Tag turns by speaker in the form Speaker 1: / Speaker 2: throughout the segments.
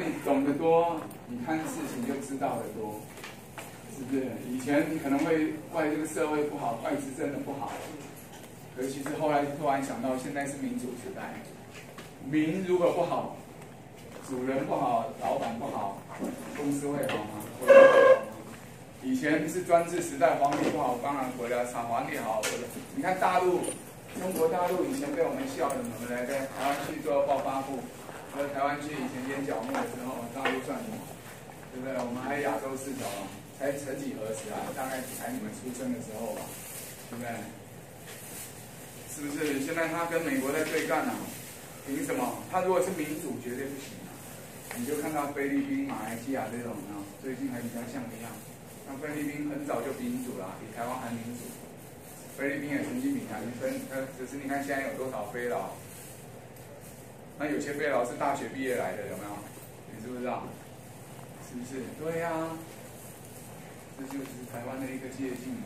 Speaker 1: 你懂得多，你看事情就知道的多，是不是？以前你可能会怪这个社会不好，怪执政的不好，可是其实后来突然想到，现在是民主时代，民如果不好，主人不好，老板不好，公司会好吗？会？以前是专制时代，皇帝不好，当然回来查皇帝好。你看大陆，中国大陆以前被我们笑的，我们来在台湾去做暴发户。和台湾去以前演角幕的时候，大陆算什么？对不对？我们还亚洲四条，才曾几何时啊？大概才你们出生的时候吧，对不对？是不是？现在他跟美国在对干呢？凭什么？他如果是民主，绝对不行啊！你就看到菲律宾、马来西亚这种啊，最近还比较像一样。那菲律宾很早就民主了，比台湾还民主。菲律宾也曾经比台湾分，呃，只是你看现在有多少菲佬？那有些贝老是大学毕业来的，有没有？你知不知道？是不是？对呀，这就是台湾的一个捷径。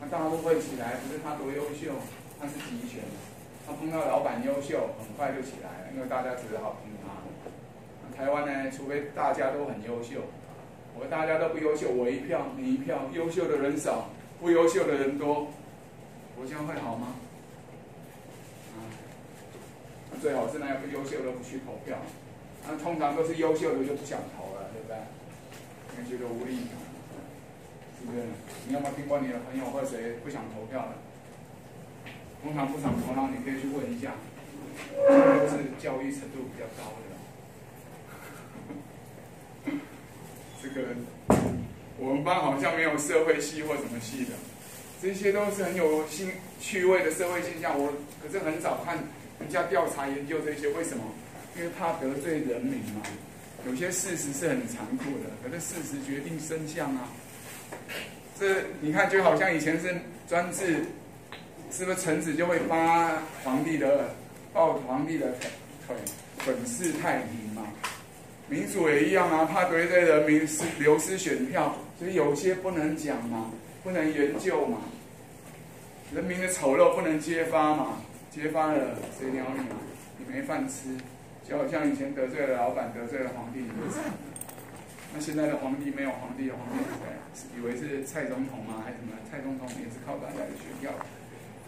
Speaker 1: 那大陆会起来，不是他多优秀，他是集权。他碰到老板优秀，很快就起来了，因为大家只好听他。台湾呢，除非大家都很优秀，我大家都不优秀，我一票你一票，优秀的人少，不优秀的人多，国家会好吗？最好是那样不优秀的不去投票，那通常都是优秀的就不想投了，对不对？因为觉得无力，是不是？你有没有听过你的朋友或谁不想投票的？通常不想投，然后你可以去问一下，都是教育程度比较高的。这个我们班好像没有社会系或什么系的，这些都是很有兴趣味的社会现象。我可是很少看。人家调查研究这些，为什么？因为怕得罪人民嘛。有些事实是很残酷的，可是事实决定真相啊。这你看，就好像以前是专制，是不是臣子就会扒皇帝的、抱皇帝的腿，粉饰太平嘛？民主也一样啊，怕得罪人民，是流失选票，所以有些不能讲嘛，不能研究嘛。人民的丑陋不能揭发嘛。揭发了，谁鸟你嘛？你没饭吃，就好像以前得罪了老板，得罪了皇帝，你就惨了。那现在的皇帝没有皇帝的皇帝是谁？以为是蔡总统吗？还是什么？蔡总统也是靠大家的选票，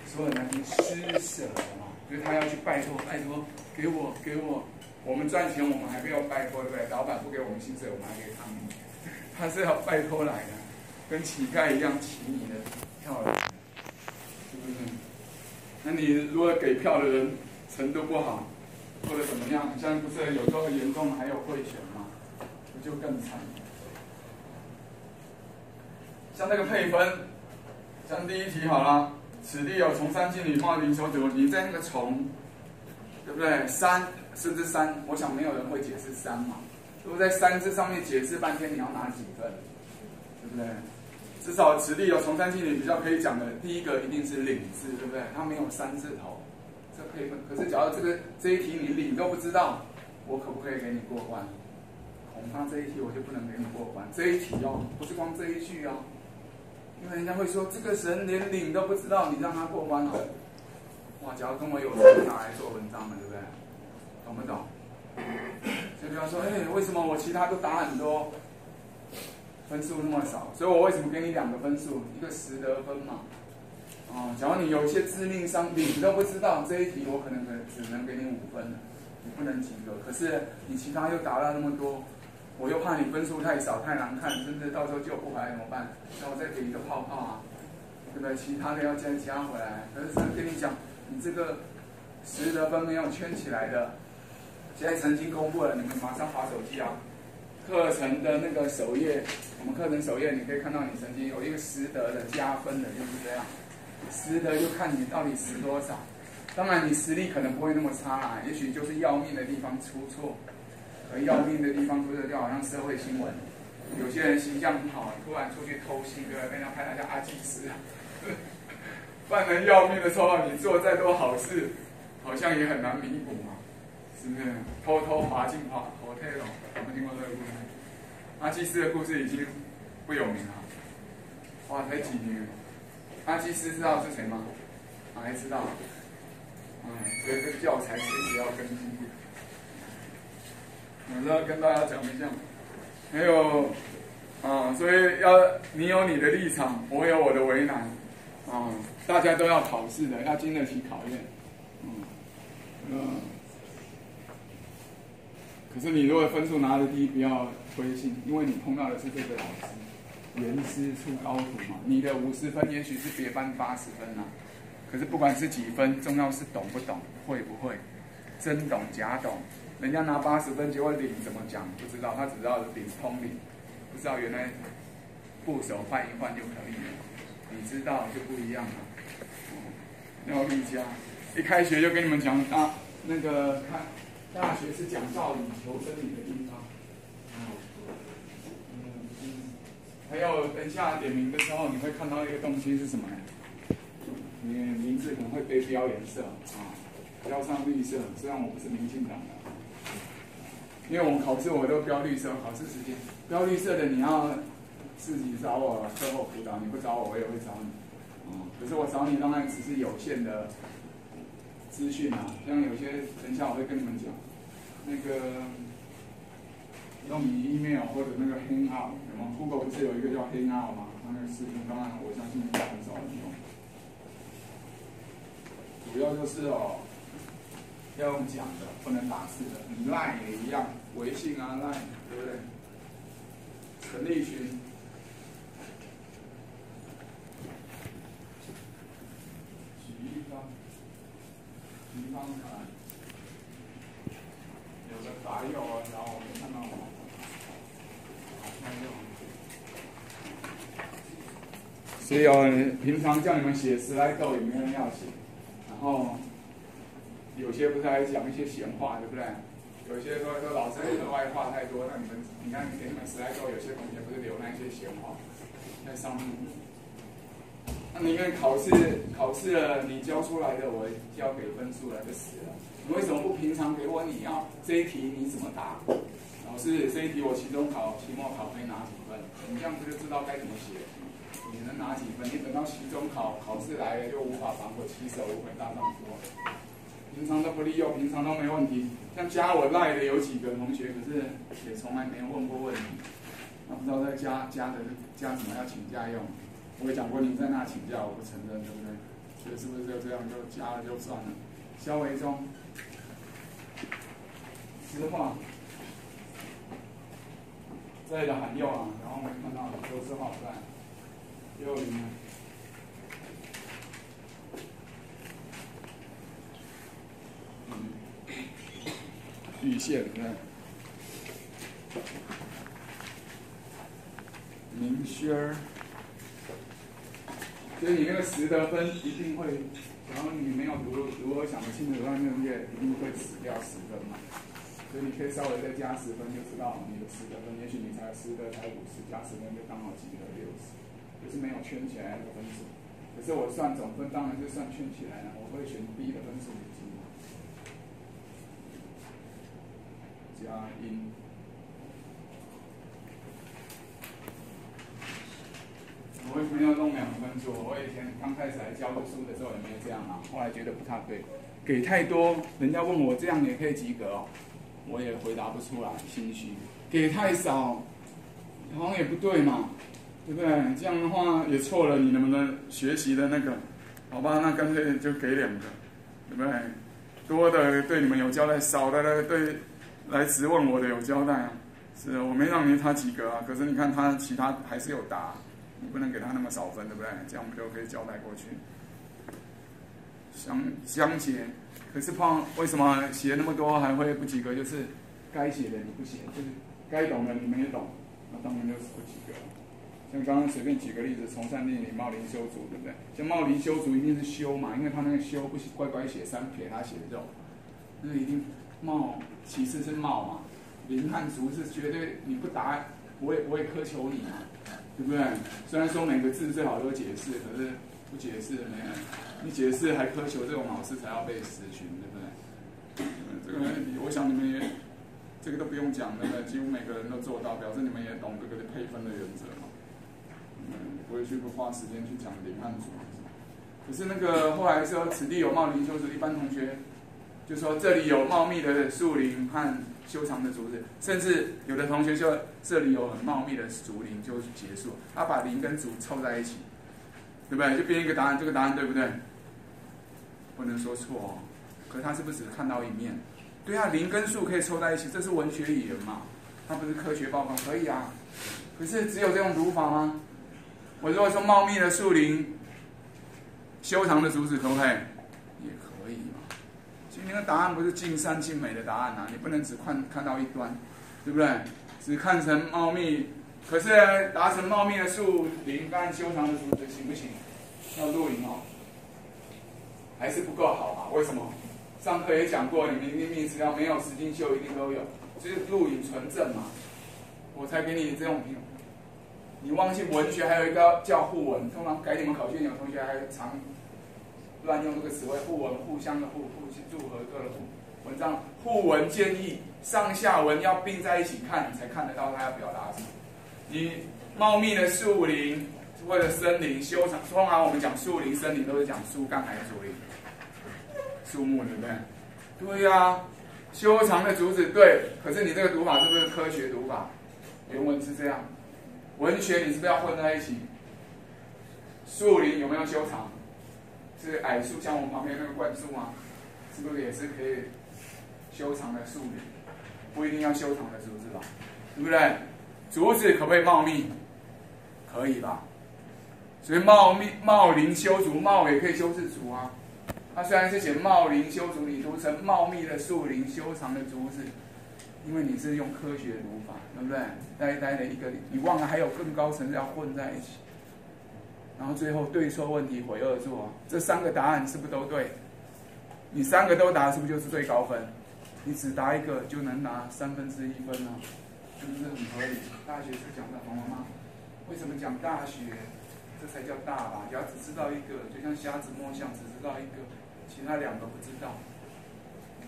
Speaker 1: 所以呢，你施舍了嘛？所以他要去拜托，拜托，给我，给我，我们赚钱，我们还不要拜托，对不对？老板不给我们薪水，我们还给他们。他是要拜托来的，跟乞丐一样，乞你的票来，那你如果给票的人程度不好，或者怎么样，像不是有时候很严重，还有贿选吗？不就更惨？像那个配分，像第一题好了，此地有从三进里画零手九，你在那个从，对不对？山甚至山，我想没有人会解释山嘛。如果在山字上面解释半天，你要拿几分？对不对？至少此地有从三进里比较可以讲的，第一个一定是领字，对不对？它没有三字头，这可以分。可是，假如这个这一题你领都不知道，我可不可以给你过关？恐怕这一题我就不能给你过关。这一题哦，不是光这一句哦，因为人家会说这个神连领都不知道，你让他过关了，哇！假如跟我有仇，拿来做文章了，对不对？懂不懂？就比方说，哎，为什么我其他都答很多？分数那么少，所以我为什么给你两个分数？一个十得分嘛。哦，假如你有一些致命伤，你都不知道这一题，我可能可只能给你五分了，你不能及格。可是你其他又答了那么多，我又怕你分数太少太难看，甚至到时候救不回来怎么办？那我再给一个泡泡啊，对不对？其他的要再加回来。可是跟你讲，你这个十得分没有圈起来的，现在成绩公布了，你们马上划手机啊。课程的那个首页，我们课程首页你可以看到你曾经有一个实得的加分的，就是这样。实得就看你到底实多少。当然你实力可能不会那么差啦，也许就是要命的地方出错。而要命的地方出错，就好像社会新闻，有些人形象很好，突然出去偷腥，对？被人家拍他叫阿基斯。犯人要命的时候，你做再多好事，好像也很难弥补嘛。是不是偷偷滑进滑滑梯了？有没听过这个故事？阿基斯的故事已经不有名了。哇，才几年？阿基斯知道是谁吗？还知道？哎，所以这个教材随时要更新。我是要跟大家讲一下，还有啊，所以要你有你的立场，我有我的为难，啊，大家都要考试的，要经得起考验，嗯，嗯。可是你如果分数拿的低，不要灰心，因为你碰到的是这个老师，严师出高徒嘛。你的五十分也许是别班八十分呐，可是不管是几分，重要是懂不懂，会不会，真懂假懂。人家拿八十分，结果领怎么讲不知道，他只知道领通领，不知道原来部首换一换就可以了。你知道就不一样了。廖立佳，一开学就跟你们讲啊，那个看。大学是讲道理、求真理的地方。嗯，还有等一下点名的时候，你会看到一个东西是什么？你名字可能会被标颜色啊，标上绿色。虽然我不是民进党的，因为我们考试我都标绿色。考试时间标绿色的，你要自己找我课后辅导，你不找我，我也会找你。嗯，可是我找你当然只是有限的。资讯啊，像有些等一下我会跟你们讲，那个用你 email 或者那个 Hangout，什么 Google 不是有一个叫 Hangout 吗？那个视频，当然我相信很少人用。主要就是哦，要用讲的，不能打字的。你 Line 也一样，微信啊 Line，对不对？陈立群。地方看，有的打药啊，然后没看到吗？所以哦，平常叫你们写十来豆，也没人要写。然后有些不是还讲一些闲话，对不对？有些说说老师额外话太多，那你们你看给你们十来豆，有些同学不是留那些闲话在上面。那你因为考试考试了，你教出来的我交给分数了就死了。你为什么不平常给我？你要这一题你怎么答？老师这一题我期中考、期末考可以拿几分？你这样子就知道该怎么写。你能拿几分？你等到期中考考试来了就无法反悔，起手无悔大丈夫。平常都不利用，平常都没问题。像加我赖的有几个同学，可是也从来没有问过问题。那不知道在加加的加什么要请假用？我也讲过，你在那请假，我不承认，对不对？所以是不是就这样就加了就算了？肖维忠，实话，这里的喊右啊，然后没看到周志浩在，右零，玉线对，明轩儿。所以你那个十得分一定会，然后你没有读如何想得清楚，那那也一定会死掉十分嘛。所以你可以稍微再加十分，就知道你的十得分，也许你才十得才五十，加十分就刚好及格六十，就是没有圈起来的分数。可是我算总分，当然就算圈起来了，我会选 B 的分数加一。我为什么要弄两分数？我以前刚开始来教书的时候也没有这样啊，后来觉得不太对，给太多，人家问我这样也可以及格哦，我也回答不出来，心虚；给太少，好像也不对嘛，对不对？这样的话也错了你能不能学习的那个，好吧？那干脆就给两个，对不对？多的对你们有交代，少的呢对来质问我的有交代啊。是我没让你他及格啊，可是你看他其他还是有答。你不能给他那么少分，对不对？这样我们就可以交代过去。详详解，可是胖为什么写那么多还会不及格？就是该写的你不写，就是该懂的你没懂，那当然就是不及格。像刚刚随便举个例子，从善令里茂林修竹，对不对？像茂林修竹一定是修嘛，因为他那个修不乖乖写三撇，他写的肉，那一定茂，其次是茂嘛。林汉竹是绝对你不答，不会不会苛求你。对不对？虽然说每个字最好都解释，可是不解释没有。你解释还苛求这种老师才要被实训，对不对？这个我想你们也这个都不用讲，对不对？几乎每个人都做到，表示你们也懂这个配分的原则嘛。嗯，不会去不花时间去讲林汉组。可是那个后来说此地有茂林，就是一般同学就说这里有茂密的树林和修长的竹子，甚至有的同学就这里有很茂密的竹林就结束，他把林跟竹凑在一起，对不对？就编一个答案，这个答案对不对？不能说错哦，可是他是不是只看到一面？对啊，林跟树可以凑在一起，这是文学语言嘛？它不是科学报告，可以啊。可是只有这种读法吗？我如果说茂密的树林，修长的竹子可不可以？也可以嘛。今天的答案不是尽善尽美的答案呐，你不能只看看到一端，对不对？只看成茂密，可是达成茂密的树林跟修长的竹子行不行？要露营哦，还是不够好啊？为什么？上课也讲过，你们明明只要没有实境秀，一定都有，就是露营纯正嘛。我才给你这种评。你忘记文学还有一个叫互文，通常改你们考卷有同学还常乱用这个词汇，互文互相的互，互祝贺各的互。文章互文建议上下文要并在一起看，你才看得到他要表达什么。你茂密的树林或者森林修长，通常我们讲树林、森林都是讲树干还是竹林？树木对不对？对呀，修长的竹子对，可是你这个读法是不是科学读法？原文是这样，文学你是不是要混在一起？树林有没有修长？是矮树，像我们旁边那个灌树吗？是不是也是可以修长的树林？不一定要修长的竹子吧？对不对？竹子可不可以茂密？可以吧？所以茂密茂林修竹，茂也可以修饰竹啊。它虽然是写茂林修竹，你读成茂密的树林修长的竹子。因为你是用科学读法，对不对？呆呆的一个，你忘了还有更高层次要混在一起，然后最后对错问题回二做，这三个答案是不是都对？你三个都答，是不是就是最高分？你只答一个就能拿三分之一分呢？是不是很合理？大学是讲的懂了吗？为什么讲大学？这才叫大吧？只要只知道一个，就像瞎子摸象，只知道一个，其他两个不知道。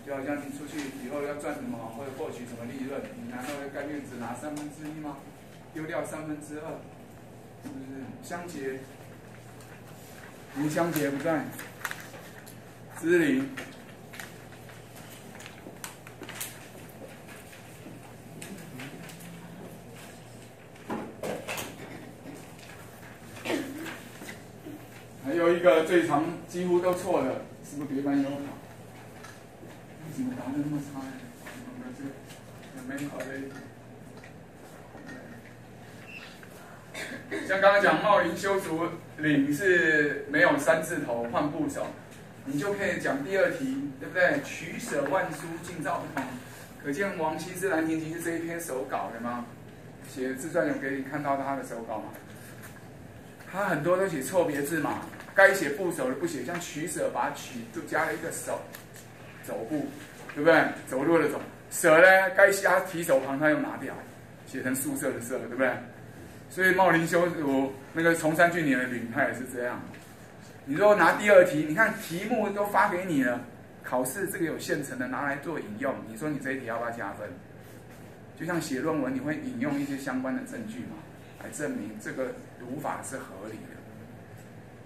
Speaker 1: 就好像你出去以后要赚什么或者获取什么利润，你难道会甘愿只拿三分之一吗？丢掉三分之二，是不是？相结，吴相结不在，知礼。还有一个最常几乎都错的，是不是别班有考？怎么答的那么差呀？我们这也没考的。像刚刚讲茂林修竹林是没有三字头换部首，你就可以讲第二题，对不对？取舍万殊，尽造不同。可见王羲之《兰亭集》是这一篇手稿的吗？写自传有给你看到他的手稿吗？他很多都写错别字嘛，该写部首的不写，像取舍把取就加了一个手。走步，对不对？走路的走，舍呢？该加提手旁，他又拿掉，写成宿舍的舍，对不对？所以茂林修竹那个崇山峻岭的岭，他也是这样。你说拿第二题，你看题目都发给你了，考试这个有现成的拿来做引用，你说你这一题要不要加分？就像写论文，你会引用一些相关的证据嘛，来证明这个读法是合理的。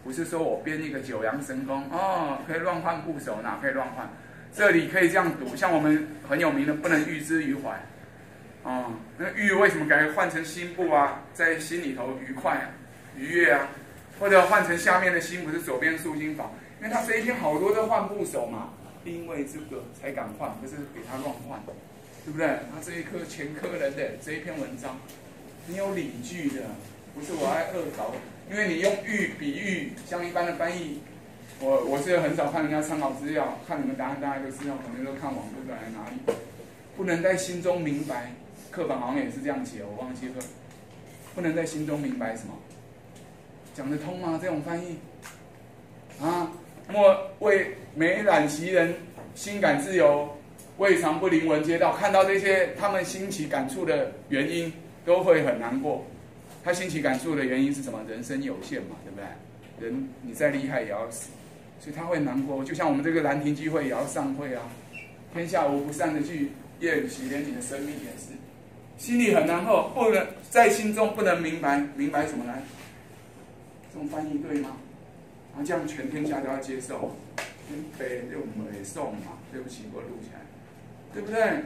Speaker 1: 不是说我编一个九阳神功哦，可以乱换部首，哪可以乱换？这里可以这样读，像我们很有名的“不能预知于怀”，啊，那“玉”为什么改换成心部啊？在心里头愉快啊，愉悦啊，或者换成下面的心，不是左边竖心房？因为他这一篇好多都换部首嘛，因为这个才敢换，不是给他乱换，对不对？他这一科前科人的这一篇文章，你有理据的，不是我爱恶搞，因为你用玉比喻，像一般的翻译。我我是很少看人家参考资料，看你们答案大家都知道，可能都看网络的来哪里，不能在心中明白，课本好像也是这样写，我忘记了，不能在心中明白什么，讲得通吗？这种翻译，啊，莫为美染袭人心感自由，未尝不临文街道，看到这些他们兴起感触的原因，都会很难过。他兴起感触的原因是什么？人生有限嘛，对不对？人你再厉害也要死。所以他会难过，就像我们这个兰亭聚会也要散会啊。天下无不散的聚，夜雨洗连你的生命也是，心里很难过，不能在心中不能明白，明白什么呢？这种翻译对吗？啊，这样全天下都要接受，北就没送嘛，对不起，我录起来，对不对？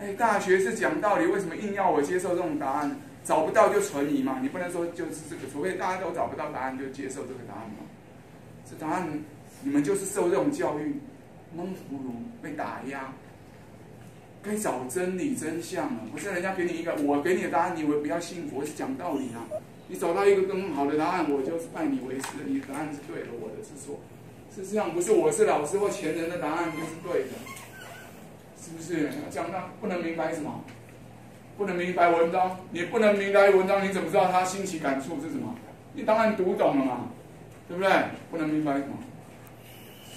Speaker 1: 哎，大学是讲道理，为什么硬要我接受这种答案？找不到就存疑嘛，你不能说就是这个，除非大家都找不到答案就接受这个答案嘛。这答案你们就是受这种教育，蒙俘虏被打压，该找真理真相了，不是人家给你一个我给你的答案，你以为不要信服？我是讲道理啊。你找到一个更好的答案，我就是拜你为师。你的答案是对的，我的是错，是这样，不是我是老师或前人的答案就是对的，是不是？讲那不能明白什么？不能明白文章，你不能明白文章，你怎么知道他心情感触是什么？你当然读懂了嘛，对不对？不能明白什么？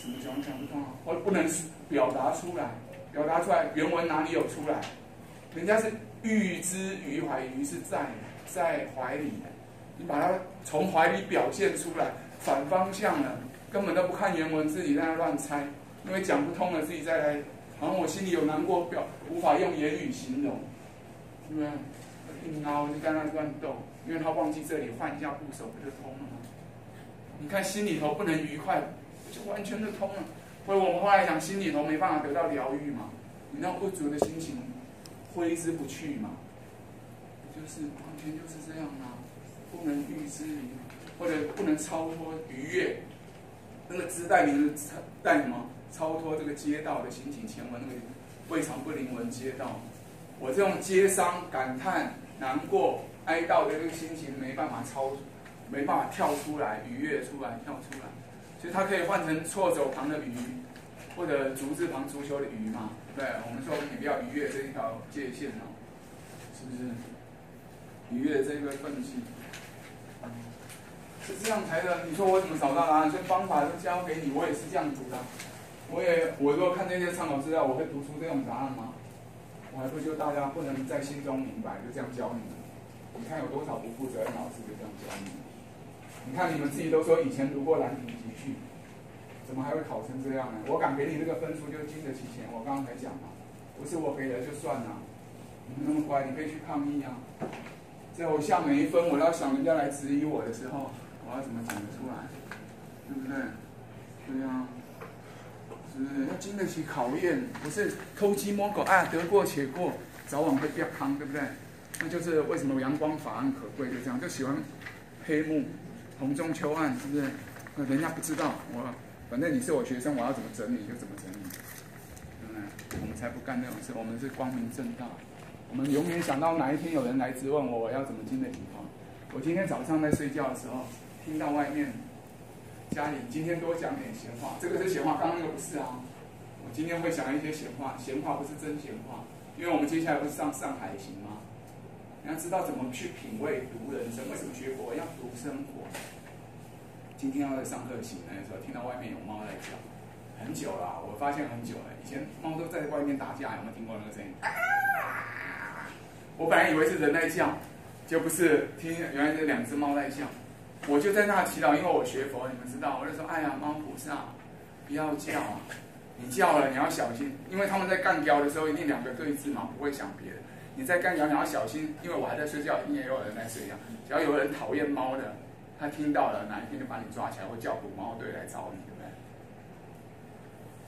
Speaker 1: 什么讲讲不通啊？或不能表达出来，表达出来原文哪里有出来？人家是预知于怀，于是在在怀里。你把它从怀里表现出来，反方向了，根本都不看原文，自己在那乱猜，因为讲不通了，自己再来，好像我心里有难过，表无法用言语形容，对不对？硬凹就在那乱斗，因为他忘记这里换一下部首不就通了吗？你看心里头不能愉快，就完全就通了。所以我们后来讲，心里头没办法得到疗愈嘛，你那不足的心情挥之不去嘛，就是完全就是这样啊。不能预知，或者不能超脱愉悦，那个知带名的带什么？超脱这个街道的心情前文那个未尝不灵文街道。我这种接伤、感叹、难过、哀悼的这个心情没办法超，没办法跳出来愉悦出来跳出来，所以它可以换成错走旁的鱼，或者竹字旁足球的鱼嘛？对，我们说你不要逾越这一条界限哦，是不是？逾越这个分际。是这样才的。你说我怎么找到答案？这方法都教给你，我也是这样读的。我也，我如果看这些参考资料，我会读出这种答案吗？我还不就大家不能在心中明白，就这样教你们。你看有多少不负责任老师就这样教你们？你看你们自己都说以前读过《兰亭集》，怎么还会考成这样呢？我敢给你这个分数，就经得起钱。我刚刚才讲嘛，不是我给的就算了。你们那么乖，你可以去抗议啊！在我下每一分，我要想人家来质疑我的时候。我要怎么讲得出来？对不对？对呀，是不是要经得起考验？不是偷鸡摸狗啊，得过且过，早晚会变康，对不对？那就是为什么阳光法案可贵，就这样，就喜欢黑幕、红中秋案，是不是？那人家不知道，我反正你是我学生，我要怎么整理就怎么整理，对不对？我们才不干那种事，我们是光明正大，我们永远想到哪一天有人来质问我，我要怎么经得起？我今天早上在睡觉的时候。听到外面家里今天多讲点闲话，这个是闲话，刚刚那个不是啊。我今天会讲一些闲话，闲话不是真闲话，因为我们接下来不是上上海行吗？你要知道怎么去品味读人生，为什么学佛要读生活？今天要在上课行的时候，听到外面有猫在叫，很久了，我发现很久了。以前猫都在外面打架，有没有听过那个声音？我本来以为是人在叫，就不是，听原来是两只猫在叫。我就在那祈祷，因为我学佛，你们知道，我就说：哎呀，猫菩萨，不要叫啊！你叫了，你要小心，因为他们在干掉的时候一定两个对峙嘛，不会想别的。你在干掉，你要小心，因为我还在睡觉，一定也有人在睡觉。只要有人讨厌猫的，他听到了，哪一天就把你抓起来，或叫捕猫队来找你，对不对？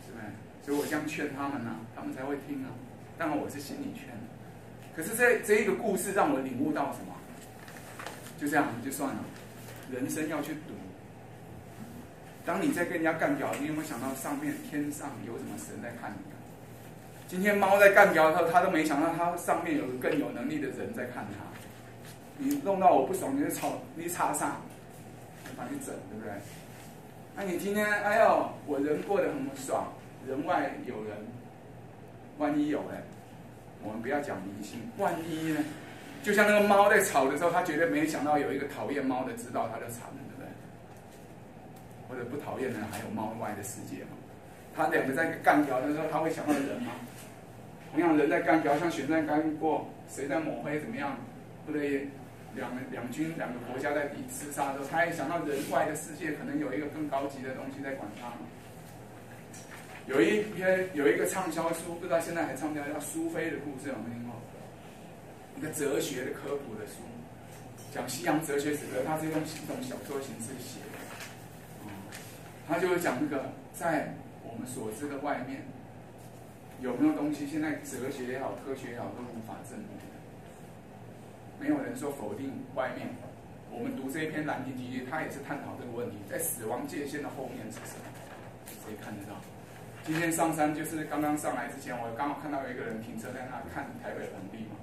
Speaker 1: 是不是？所以我这样劝他们呢，他们才会听啊。当然我是心里劝，可是这这一个故事让我领悟到什么？就这样就算了。人生要去赌。当你在跟人家干掉，你有没有想到上面天上有什么神在看你？今天猫在干掉的时候，他都没想到，他上面有更有能力的人在看他。你弄到我不爽，你就吵，你插上，把你整，对不对？那你今天，哎呦，我人过得很爽，人外有人，万一有呢？我们不要讲迷信，万一呢？就像那个猫在吵的时候，它绝对没有想到有一个讨厌猫的知道它就惨了，对不对？或者不讨厌的还有猫外的世界嘛？它两个在干掉的时候，它会想到人吗？同样人在干掉，像选战干过，谁在抹黑怎么样？或者两两军两个国家在比厮杀的时候，他也想到人外的世界可能有一个更高级的东西在管他。有一篇有一个畅销书，不知道现在还畅销，叫《苏菲的故事》，有没有听过？一个哲学的科普的书，讲西洋哲学史的，他是用一种小说形式写的。他就是讲那个在我们所知的外面，有没有东西？现在哲学也好，科学也好，都无法证明。没有人说否定外面。我们读这一篇《兰亭集序》，它也是探讨这个问题：在死亡界限的后面是什么？谁看得到？今天上山就是刚刚上来之前，我刚好看到有一个人停车在那看台北盆地嘛。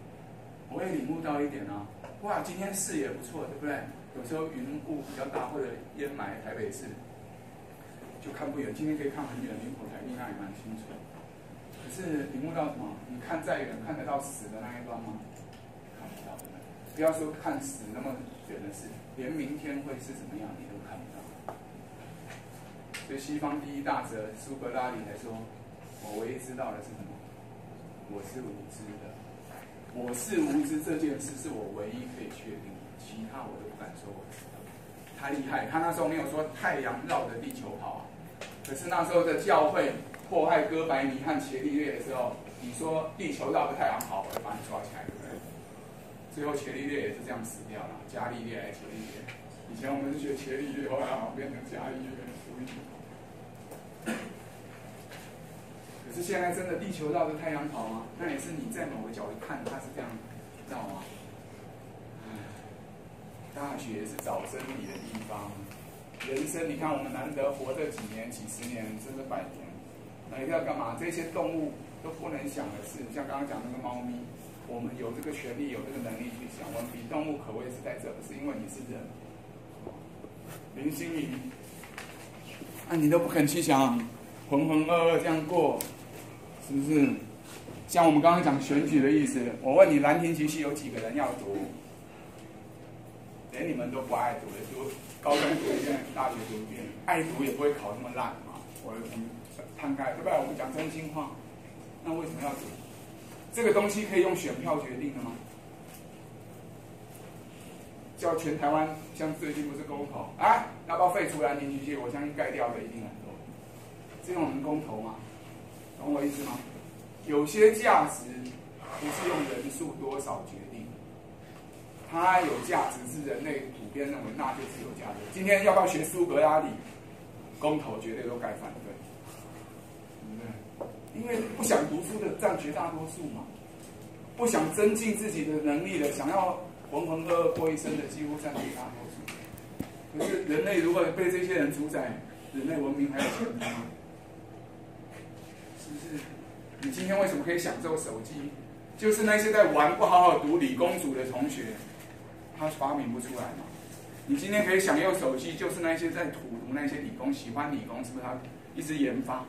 Speaker 1: 我也领悟到一点啊，哇，今天视野不错，对不对？有时候云雾比较大或者烟霾，台北市就看不远。今天可以看很远，林口台地那也蛮清楚。可是领悟到什么？你看再远，看得到死的那一端吗？不，要说看死那么远的事，连明天会是怎么样，你都看不到。所以西方第一大哲苏格拉底来说，我唯一知道的是什么？我是无知的。我是无知这件事是我唯一可以确定的，其他我都不敢说我知道。太厉害！他那时候没有说太阳绕着地球跑啊。可是那时候的教会迫害哥白尼和伽利略的时候，你说地球绕着太阳跑，我就把你抓起来，最后伽利略也是这样死掉了。伽利略还是伽利略？以前我们是学伽利略，后来好变成伽利略，可是现在真的地球绕着太阳跑吗？那也是你在某个角度看它是这样绕吗？大学是找真理的地方。人生，你看我们难得活这几年、几十年，甚至百年，那一定要干嘛？这些动物都不能想的事，像刚刚讲那个猫咪，我们有这个权利、有这个能力去想，我们比动物可谓是在这，不是因为你是人。林心怡，那你都不肯去想，浑浑噩噩这样过，是不是？像我们刚刚讲选举的意思，我问你，《兰亭集序》有几个人要读？连你们都不爱读的，读高中读一遍，大学读一遍，爱读也不会考那么烂嘛。我我们摊开，对不对？我们讲真心话，那为什么要读？这个东西可以用选票决定的吗？叫全台湾，像最近不是公投啊？要不要废除兰亭集序？我相信盖掉的一定很多。这种人公投吗？懂我意思吗？有些价值不是用人数多少决定，它有价值是人类普遍认为那就是有价值。今天要不要学苏格拉底？公投绝对都该反，因为不想读书的占绝大多数嘛，不想增进自己的能力的，想要。浑浑噩噩过一生的几乎占绝大多数。可是人类如果被这些人主宰，人类文明还有前途吗？是不是？你今天为什么可以享受手机？就是那些在玩不好好读理工组的同学，他发明不出来嘛。你今天可以享用手机，就是那些在土读那些理工喜欢理工，是不是他一直研发，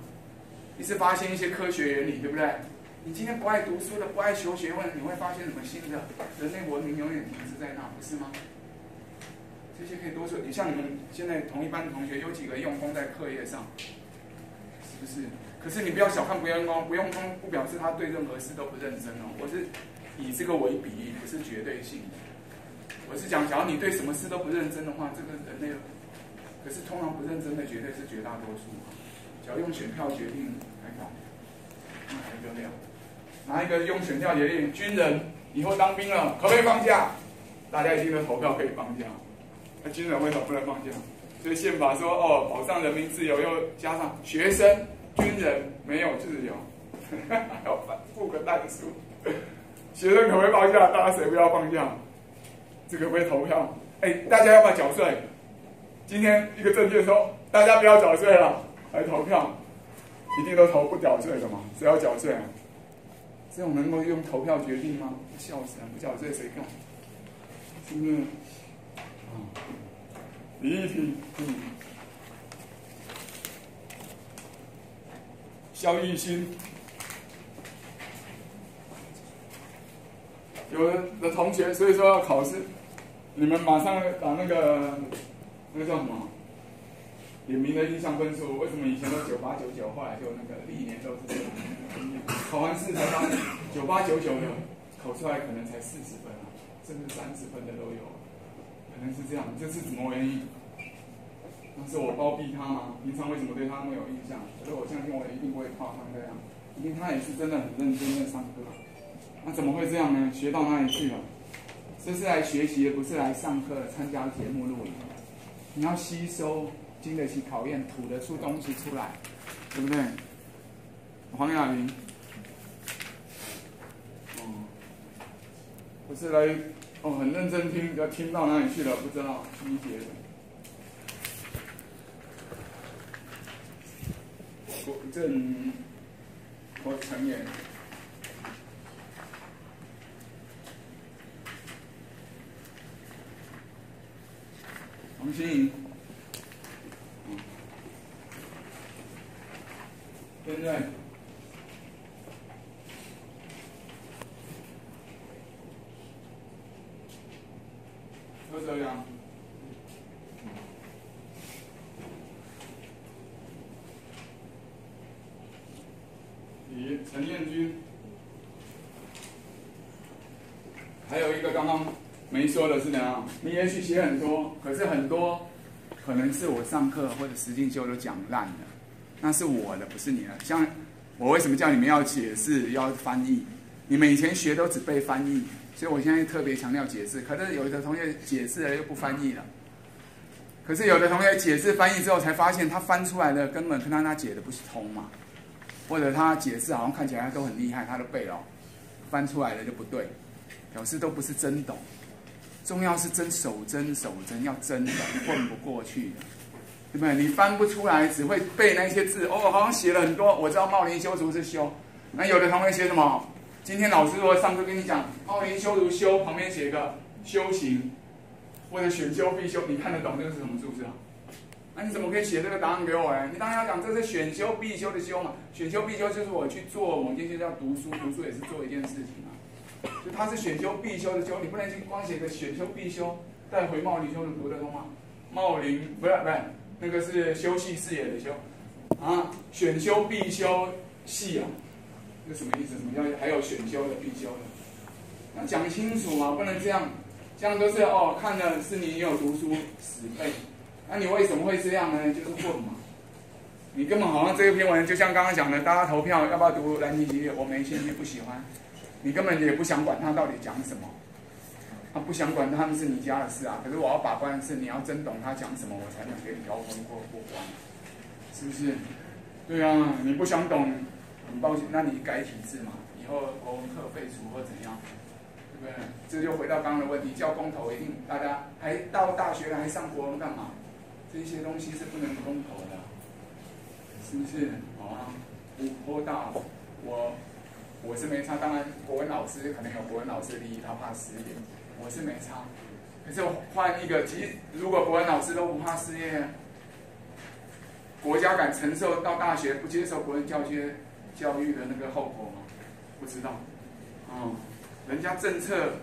Speaker 1: 一直发现一些科学原理，对不对？你今天不爱读书的，不爱求学问，你会发现什么新的？人类文明永远停滞在那，不是吗？这些可以多说。你像你们现在同一班同学，有几个用功在课业上，是不是？可是你不要小看不用功，不用功不表示他对任何事都不认真哦。我是以这个为比喻，不是绝对性的。我是讲，假如你对什么事都不认真的话，这个人类，可是通常不认真的绝对是绝大多数。只要用选票决定，哪一个没有？哪一个用选票决定？军人以后当兵了，可不可以放假？大家一定都投票可以放假。那军人为什么不能放假？所以宪法说，哦，保障人民自由，又加上学生、军人没有自由，还 要附个代数。学生可不可以放假？大家谁不要放假？这个可不可以投票？哎，大家要不要缴税？今天一个证件说，大家不要缴税了，来投票，一定都投不缴税的嘛？只要缴税？这种能够用投票决定吗？笑死了！不缴税谁干？是不是？啊，李玉平，嗯，肖玉新，有的的同学，所以说要考试，你们马上把那个那个叫什么？点名的印象分数，为什么以前都九八九九，后来就那个历年都是这样？考完试才发现九八九九的，考出来可能才四十分啊，甚至三十分的都有，可能是这样，这是什么原因？那是我包庇他吗？平常为什么对他那么有印象？可是我相信我也一定不会夸他这样，因为他也是真的很认真在上课。那怎么会这样呢？学到哪里去了？这是来学习，不是来上课、参加节目录影。你要吸收。经得起考验，吐得出东西出来，对不对？黄雅明，哦，不是来，哦，很认真听，要听到哪里去了？不知道第一节。国政和承认。黄心莹。对不对？何泽阳，陈彦军，还有一个刚刚。没说的是怎样？你也许写很多，可是很多可能是我上课或者实境秀都讲烂了，那是我的，不是你的。像我为什么叫你们要解释、要翻译？你们以前学都只背翻译，所以我现在特别强调解释。可是有的同学解释了又不翻译了，可是有的同学解释翻译之后才发现，他翻出来的根本跟他那解的不是通嘛，或者他解释好像看起来都很厉害，他都背了，翻出来的就不对，表示都不是真懂。重要是真守真守真，要真的混不过去的，对不对？你翻不出来，只会背那些字哦，好像写了很多。我知道茂林修竹是修，那有的同学写什么？今天老师如果上课跟你讲茂林修竹修，旁边写一个修行，或者选修必修，你看得懂这个是什么是不是？那你怎么可以写这个答案给我呢？你当然要讲这是选修必修的修嘛，选修必修就是我去做某件事叫读书，读书也是做一件事情啊。就它是选修必修的修，你不能去光写个选修必修，带回茂林修的读得通吗？茂林不是不是，那个是修系视野的修啊，选修必修系啊，这什么意思？什么叫还有选修的必修的？那讲清楚嘛，不能这样，这样都是哦，看的是你有读书死背，那你为什么会这样呢？就是混嘛，你根本好像这一篇文就像刚刚讲的，大家投票要不要读兰亭集序？我没兴趣，不喜欢。你根本也不想管他到底讲什么，不想管他们是你家的事啊。可是我要把关的是，你要真懂他讲什么，我才能给你高分过过关，是不是？对啊，你不想懂，很抱歉，那你改体制嘛，以后国文课废除或怎样，对不对？这就回到刚刚的问题，叫公投一定大家还到大学了还上国文干嘛？这些东西是不能公投的，是不是？好啊，五坡大我。我是没差，当然国文老师可能有国文老师的利益，他怕失业，我是没差。可是换一个，其实如果国文老师都不怕失业，国家敢承受到大学不接受国文教学教育的那个后果吗？不知道。哦，人家政策，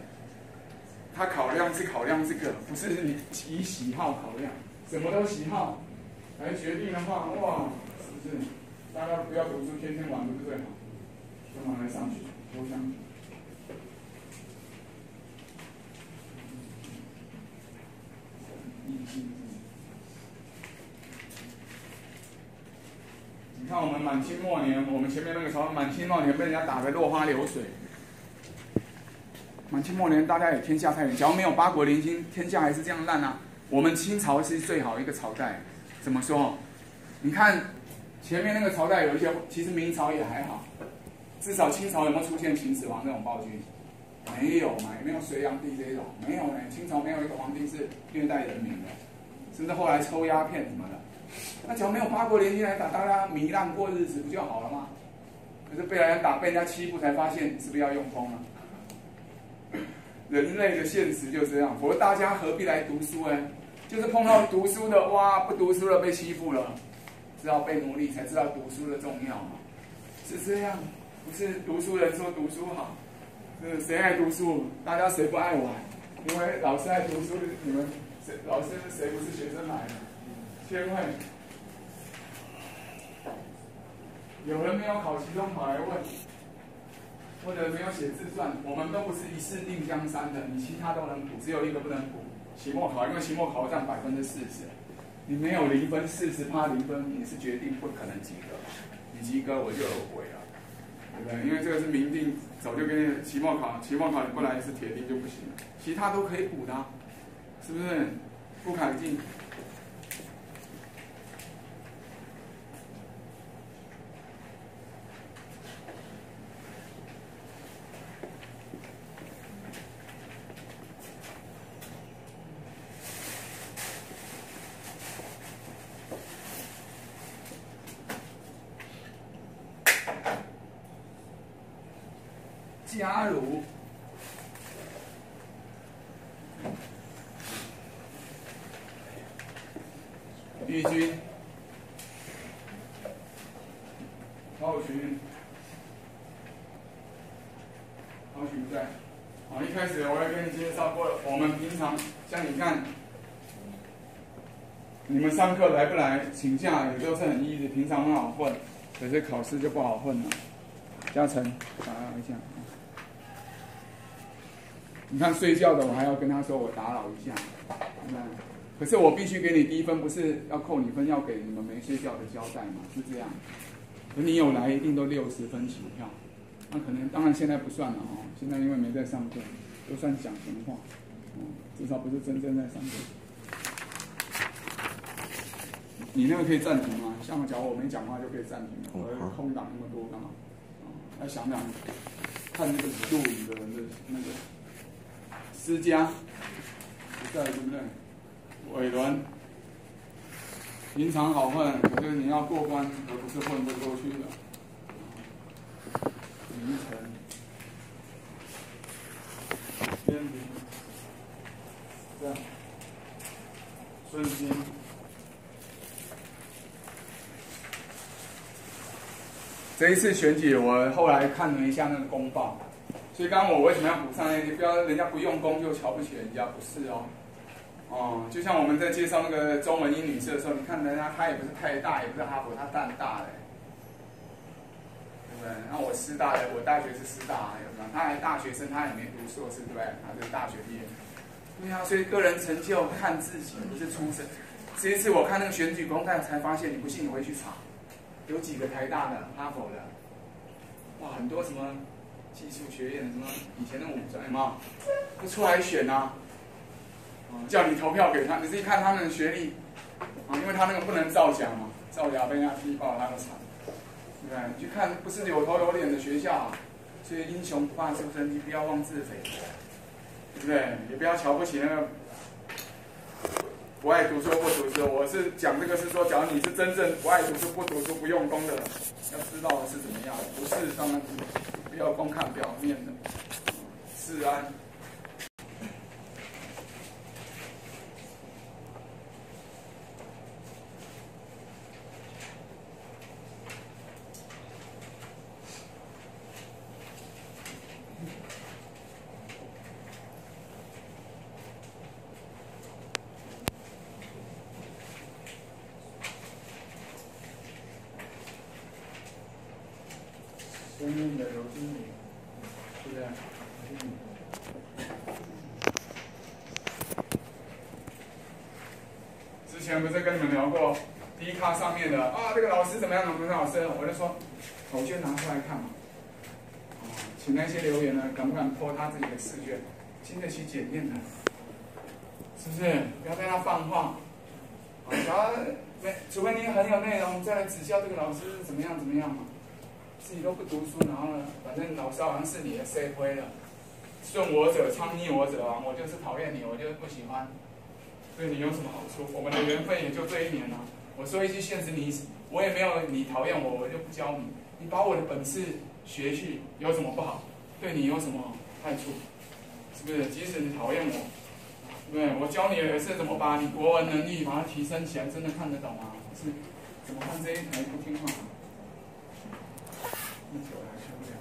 Speaker 1: 他考量是考量这个，不是你以喜好考量，什么都喜好来决定的话，哇，是不是？大家不要读书，天天玩，对不对？干嘛来上学？我想。你看我们满清末年，我们前面那个朝满清末年被人家打得落花流水。满清末年大家也天下太平，假如没有八国联军，天下还是这样烂啊。我们清朝是最好一个朝代，怎么说？你看前面那个朝代有一些，其实明朝也还好。至少清朝有没有出现秦始皇这种暴君？没有嘛，也没有隋炀帝这种，没有呢。清朝没有一个皇帝是虐待人民的，甚至后来抽鸦片什么的。那只要没有八国联军来打，大家糜烂过日子不就好了吗？可是被人家打，被人家欺负，才发现是不是要用功了？人类的现实就是这样，否则大家何必来读书呢？就是碰到读书的，哇，不读书了被欺负了，知道被奴隶才知道读书的重要嘛？是这样。不是读书人说读书好，是谁爱读书？大家谁不爱玩？因为老师爱读书，你们谁老师谁不是学生来的？千万，有人没有考期中考来问，或者没有写自传，我们都不是一试定江山的，你其他都能补，只有一个不能补，期末考，因为期末考占百分之四十，你没有零分，四十趴零分，你是决定不可能及格，你及格我就有悔了。对不对？因为这个是明定，早就跟你期末考，期末考你不来是铁定就不行，其他都可以补的，是不是？不改进。加如。玉君，浩群，浩群在。好，一开始我要跟你介绍过了。我们平常像你看，你们上课来不来，请假也都是很 easy，平常很好混，可是考试就不好混了。嘉诚，打扰一下。你看睡觉的，我还要跟他说我打扰一下。可是我必须给你低分，不是要扣你分，要给你们没睡觉的交代嘛？是这样。可你有来，一定都六十分起跳。那可能当然现在不算了哦，现在因为没在上课，都算讲闲话。至少不是真正在上课。你那个可以暂停吗？像假如我没讲话就可以暂停，我空档那么多干嘛？要想想看那个录影的人的那个私家不在，对不对？伟伦，平常好混，可是你要过关，而不是混不过去的。凌晨，天平，这样，顺心。这一次选举，我后来看了一下那个公报，所以刚刚我为什么要补上那些？不要人家不用功就瞧不起人家，不是哦。哦，就像我们在介绍那个中文英语社的时候，你看人家他也不是太大，也不是哈佛，他蛋大嘞，对不对？然后我师大的，我大学是师大，有没有？他还大学生，他也没读硕士，对不对？他是大学毕业。对啊，所以个人成就看自己，不是出身。这一次我看那个选举公开，才发现，你不信你回去查，有几个台大的、哈佛的，哇，很多什么技术学院什么以前的武装，有没有？不出来选啊？叫你投票给他，你自己看他们的学历，啊，因为他那个不能造假嘛，造假被人家踢爆，他的惨，对不对？你去看不是有头有脸的学校，所以英雄不怕出身，你不要妄自菲薄，对不对？也不要瞧不起那个不爱读书不读书。我是讲这个是说，假如你是真正不爱读书、不读书、不用功的，要知道的是怎么样，不是当然不要光看表面的，是啊。生命的流金女，是不是？之前不是跟你们聊过，D 卡上面的啊，这个老师怎么样？怎么样？老师，我就说，考卷拿出来看嘛。啊，请那些留言呢，敢不敢泼他自己的试卷，经得起检验的？是不是？不要被他放话。啊，没，除非你很有内容，再来指教这个老师怎么样怎么样嘛。自己都不读书，然后呢，反正老师好像是你的 C 灰了，顺我者昌，逆我者亡。我就是讨厌你，我就是不喜欢，对你有什么好处？我们的缘分也就这一年了。我说一句现实，你我也没有你讨厌我，我就不教你。你把我的本事学去，有什么不好？对你有什么害处？是不是？即使你讨厌我，对我教你的是怎么把你国文能力把它提升起来，真的看得懂吗？是，怎么看这一台不听话？那久还修不了，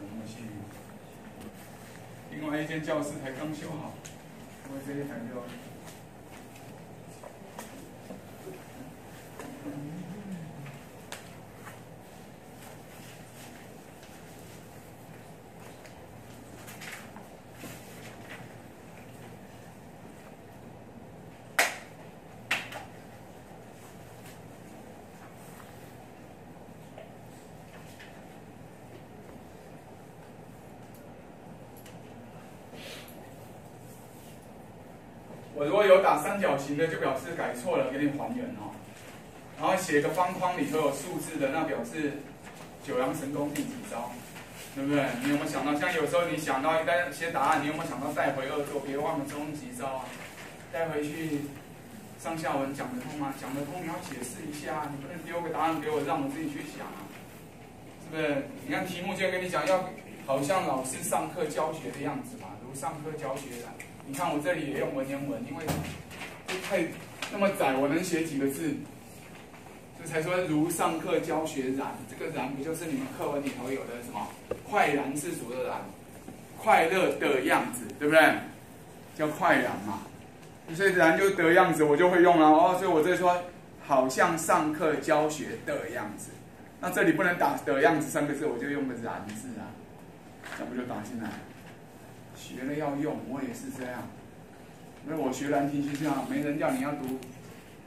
Speaker 1: 怎么去？另外一间教室才刚修好，因为这一台就。三角形的，就表示改错了，给你还原哦。然后写个方框里头有数字的，那表示九阳神功第几招，对不对？你有没有想到？像有时候你想到一些答案，你有没有想到带回二做？别忘了终极招啊！带回去上下文讲得通吗？讲得通，你要解释一下，你不能丢个答案给我，让我自己去想啊，是不是，你看题目就跟你讲，要好像老师上课教学的样子嘛，如上课教学的。你看我这里也用文言文，因为太那么窄，我能写几个字？这才说如上课教学然，这个然不就是你们课文里头有的什么快然是主的然，快乐的样子，对不对？叫快然嘛。所以然就得样子，我就会用了哦。所以我这说好像上课教学的样子，那这里不能打的样子三个字，我就用个然字啊，这不就打进来？学了要用，我也是这样。因为我学蓝题是这样，没人叫你要读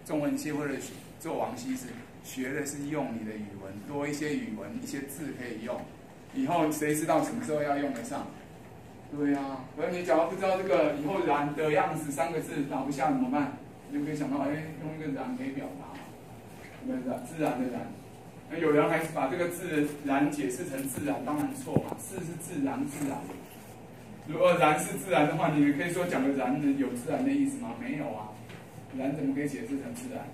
Speaker 1: 中文系或者做王羲之，学的是用你的语文，多一些语文，一些字可以用。以后谁知道什么时候要用得上？对呀，我要你假如不知道这个以后然的样子三个字打不下怎么办？你就可以想到，哎，用一个然可以表达，对不对？自然的然。那有人还是把这个自然解释成自然，当然错嘛，是是自然自然。如果然是自然的话，你们可以说讲的然有自然的意思吗？没有啊，然怎么可以解释成自然？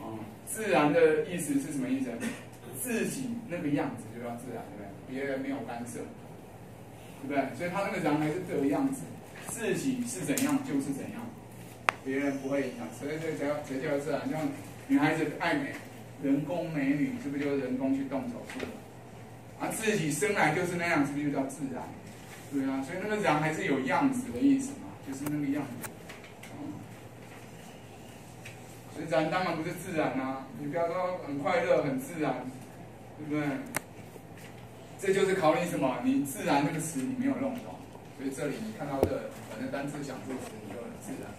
Speaker 1: 哦，自然的意思是什么意思？自己那个样子就叫自然，对不对？别人没有干涉，对不对？所以他那个然还是这个样子，自己是怎样就是怎样，别人不会影响。所以这叫这叫自然。像女孩子爱美，人工美女是不是就是人工去动手术？啊，自己生来就是那样，是不是就叫自然？对啊，所以那个然还是有样子的意思嘛，就是那个样子。所以然当然不是自然啊，你不要说很快乐、很自然，对不对？这就是考你什么？你自然这个词你没有弄懂，所以这里你看到的反正单字、想助词你就很自然。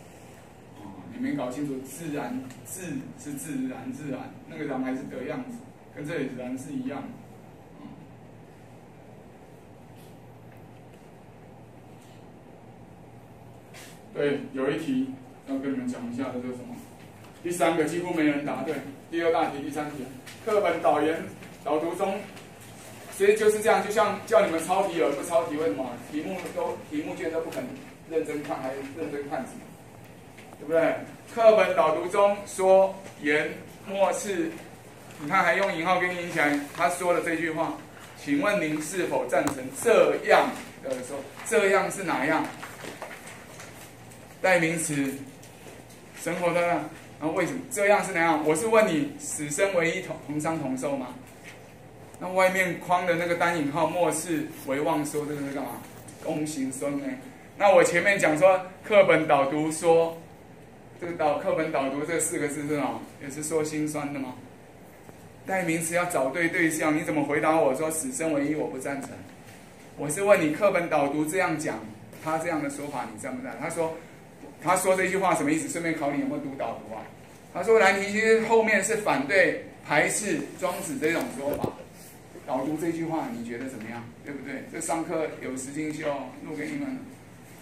Speaker 1: 哦，你没搞清楚自然自是自然自然，那个然还是得样子，跟这里然是一样。对，有一题要跟你们讲一下，叫做什么？第三个几乎没人答对。第二大题、第三题，课本导言导读中，所以就是这样，就像叫你们抄题而不抄题，为什么？题目都题目卷都不肯认真看，还认真看什么？对不对？课本导读中说言末次，你看还用引号给你引起来，他说的这句话，请问您是否赞成这样的说？这样是哪样？代名词，生活的，然后为什么这样是哪样？我是问你，死生为一同同伤同受吗？那外面框的那个单引号末世为望说这个是干嘛？公行孙呢？那我前面讲说课本导读说，这个导课本导读这四个字是什么？也是说心酸的吗？代名词要找对对象，你怎么回答我说死生为一？我不赞成。我是问你课本导读这样讲，他这样的说法你赞不赞？他说。他说这句话什么意思？顺便考你有没有读导读啊？他说兰亭其实后面是反对排斥庄子这种说法。导读这句话你觉得怎么样？对不对？这上课有时间就录给你们，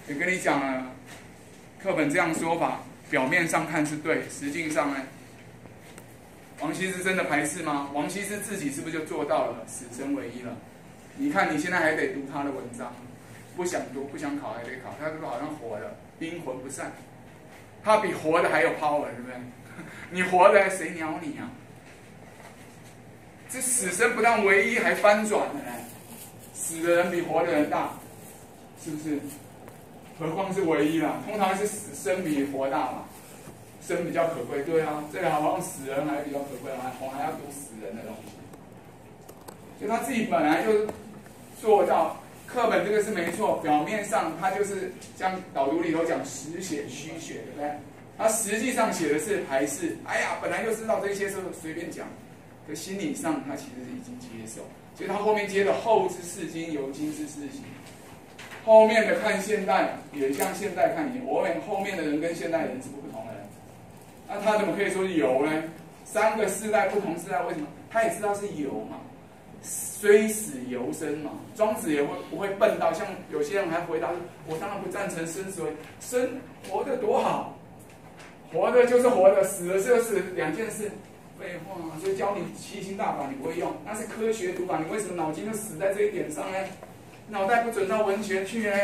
Speaker 1: 也跟你讲了，课本这样说法，表面上看是对，实际上呢，王羲之真的排斥吗？王羲之自己是不是就做到了死生为一了？你看你现在还得读他的文章，不想读不想考还得考，他是不是好像活了？阴魂不散，他比活的还有 power，是不是？你活的谁鸟你啊？这死生不但唯一，还翻转了呢。死的人比活的人大，是不是？何况是唯一了？通常是死生比活大嘛，生比较可贵，对啊。这里好像死人还比较可贵啊，我还要读死人的东西。就他自己本来就做到。课本这个是没错，表面上它就是像导读里头讲实写虚写，对不对？它实际上写的是还是哎呀，本来就知道这些是随便讲，可心理上他其实是已经接受，所以他后面接的后之视今，由今之视行，后面的看现代也像现代看你，我们后面的人跟现代人是不同的人，那他怎么可以说是有呢？三个世代不同世代为什么？他也知道是有嘛。虽死犹生嘛，庄子也会不会笨到像有些人还回答我当然不赞成生死生活的多好，活的就是活的，死了就是两件事，废话，所以教你七星大法你不会用，那是科学读法，你为什么脑筋就死在这一点上呢？脑袋不准到文学去呢？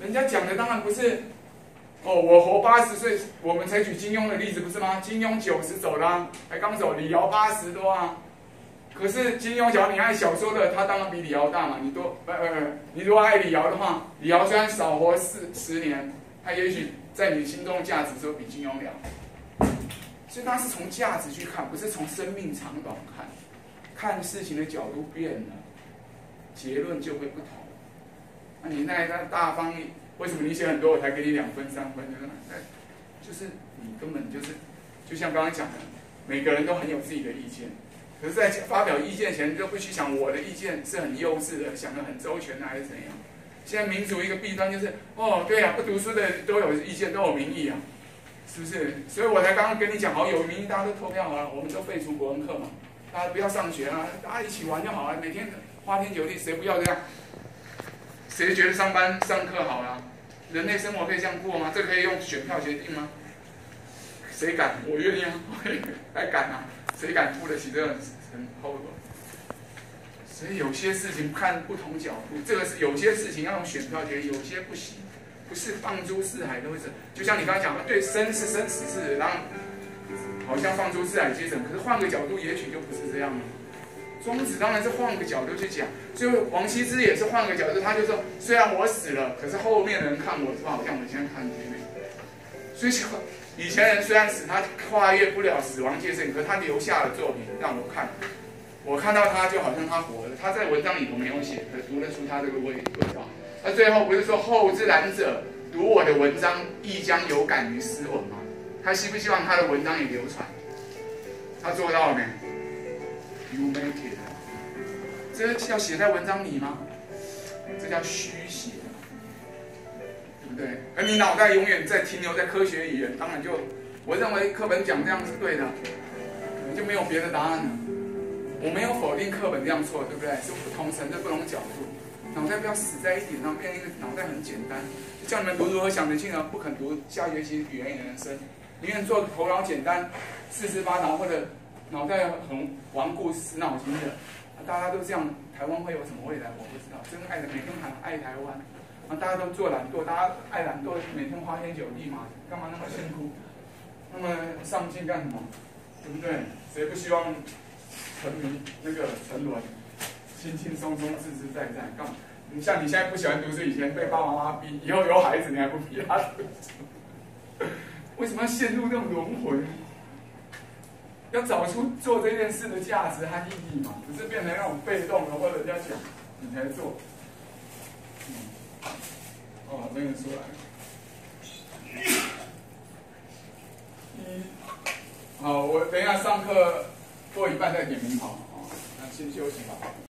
Speaker 1: 人家讲的当然不是，哦，我活八十岁，我们才举金庸的例子不是吗？金庸九十走了，才刚走，李敖八十多啊。可是金庸，假如你爱小说的，他当然比李敖大嘛。你多呃呃，你如果爱李敖的话，李敖虽然少活四十年，他也许在你心中的价值就比金庸了。所以他是从价值去看，不是从生命长短看。看事情的角度变了，结论就会不同。那你那那大方，为什么你写很多我才给你两分三分？那就是你根本就是，就像刚刚讲的，每个人都很有自己的意见。可是，在发表意见前，你就不去想我的意见是很幼稚的，想得很周全的，还是怎样？现在民主一个弊端就是，哦，对呀，不读书的都有意见，都有民意啊，是不是？所以我才刚刚跟你讲，好，有民意，大家都投票啊，我们都废除国文课嘛，大家不要上学啊，大家一起玩就好了，每天花天酒地，谁不要这样？谁觉得上班上课好啊？人类生活可以这样过吗？这可以用选票决定吗？谁敢？我愿意啊，还敢啊？谁敢付得起这个很后果？所以有些事情看不同角度，这个是有些事情要用选票决定，有些不行，不是放诸四海都是。就像你刚才讲的，对生是生死是，然后好像放诸四海皆准，可是换个角度，也许就不是这样了。庄子当然是换个角度去讲，所以王羲之也是换个角度，他就说：虽然我死了，可是后面的人看我是好像我现在看天妹。所以。以前人虽然死，他跨越不了死亡界限，可他留下的作品让我看，我看到他就好像他活了。他在文章里头没有写，可读得出他这个味味道。他最后不是说后之然者读我的文章，亦将有感于斯文吗？他希不希望他的文章也流传？他做到了没？You make it。这要写在文章里吗？这叫虚写。对，而你脑袋永远在停留在科学语言，当然就，我认为课本讲这样是对的，就没有别的答案了。我没有否定课本这样错，对不对？是不同层次、不同角度，脑袋不要死在一点上，变成一个脑袋很简单。叫你们读如何想得清而不肯读下学期语言与人生，宁愿做头脑简单、四肢发达或者脑袋很顽固、死脑筋的。大家都这样，台湾会有什么未来？我不知道。真爱的每天喊爱台湾。大家都做懒惰，大家爱懒惰，每天花天酒地嘛，干嘛那么辛苦，那么上进干什么？对不对？谁不希望沉迷那个沉沦，轻轻松松、自自在在？干嘛？你像你现在不喜欢读书，以前被爸爸妈妈逼，以后有孩子你还不逼他？为什么要陷入这种轮回？要找出做这件事的价值和意义嘛？不是变成那种被动的，或者人家讲你才做。哦，那个出来。一，好，我等一下上课过一半再点名好，哦，那先休息吧。